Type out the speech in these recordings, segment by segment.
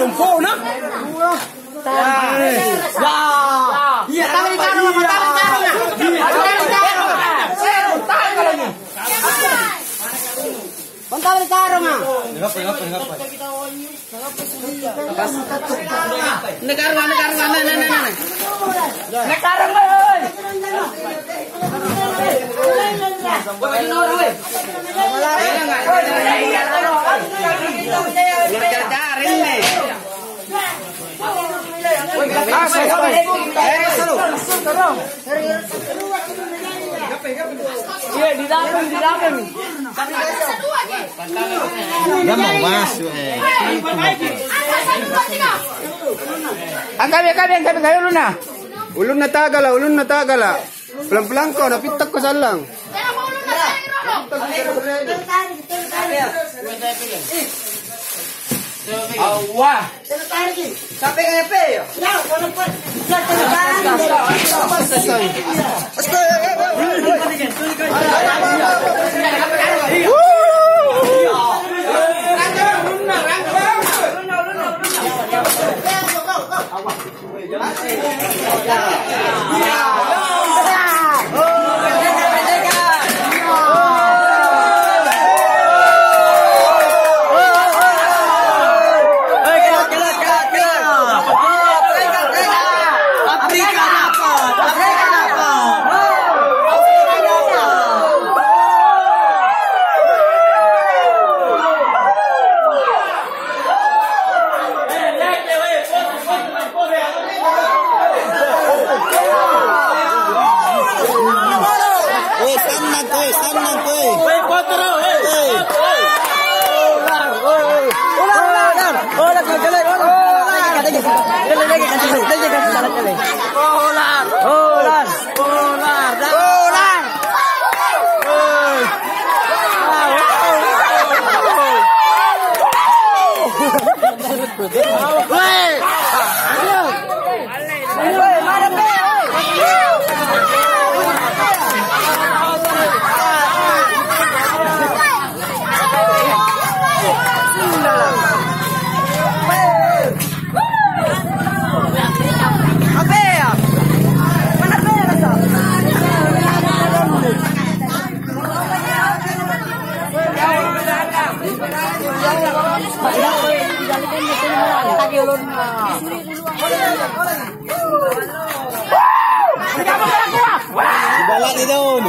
Lumpo na. Ya. Ya. Iya, tarik karo, tarik karo. Tarik karo. Tarik karo ni. Kontol karo nga. Negara nga, negara nga, na, na, na, na. Negara nga, oy. Iya, di dalam, di dalam. Ya masuk eh. Ang kami, kami, kayo na. Ulun na tagala, ulun na tagala. Pelan-pelan kau, napitak ko salang. Awah. Sampai kaya pe. Eh, Balak ni daun.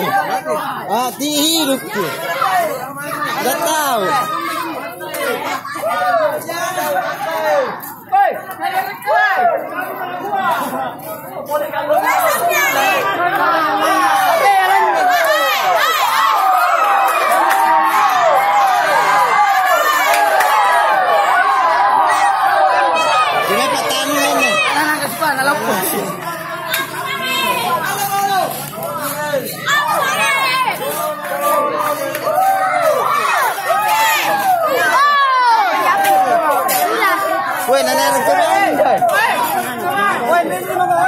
Ah, di hidup tu. Dah tahu. Kenapa là lóc cổ. Chuyện quên anh em. Đừng có nói rồi quên lên đi mọi người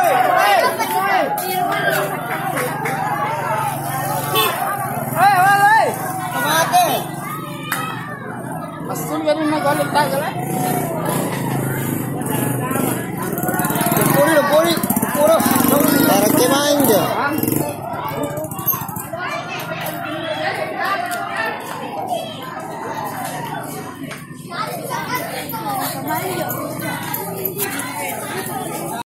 Asal yang mana kalau tak kalau けないんだよ。ないよ。